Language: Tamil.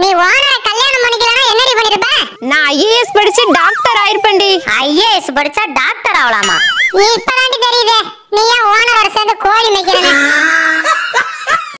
நீ ஓனரை கல்யாணம் பண்ணிக்கலனா என்னடி பண்ணிருப்ப? நான் ஐஏஎஸ் படிச்சு டாக்டர் ஆயிருப்பேன்டி. ஐஏஎஸ் படிச்சா டாக்டர் ஆகலாமா நீ இப்பதாண்டி தெரியுது. நீ ஏன் ஓனரோட சேர்ந்து கோ